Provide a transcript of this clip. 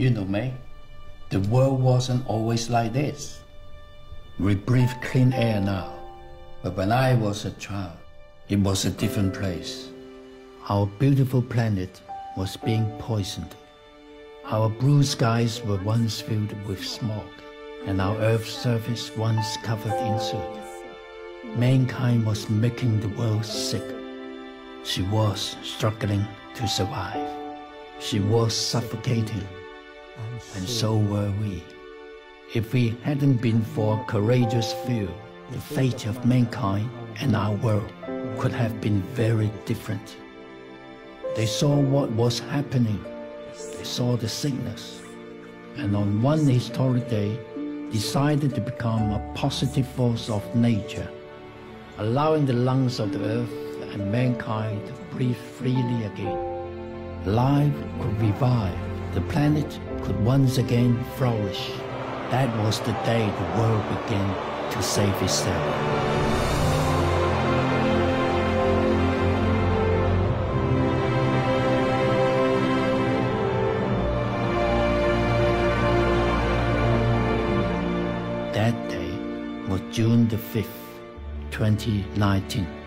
You know, me. the world wasn't always like this. We breathe clean air now, but when I was a child, it was a different place. Our beautiful planet was being poisoned. Our blue skies were once filled with smoke, and our Earth's surface once covered in soot. Mankind was making the world sick. She was struggling to survive. She was suffocating, and so were we. If we hadn't been for courageous few, the fate of mankind and our world could have been very different. They saw what was happening. They saw the sickness. And on one historic day, decided to become a positive force of nature allowing the lungs of the earth and mankind to breathe freely again. Life could revive, the planet could once again flourish. That was the day the world began to save itself. That day was June the 5th, 2019.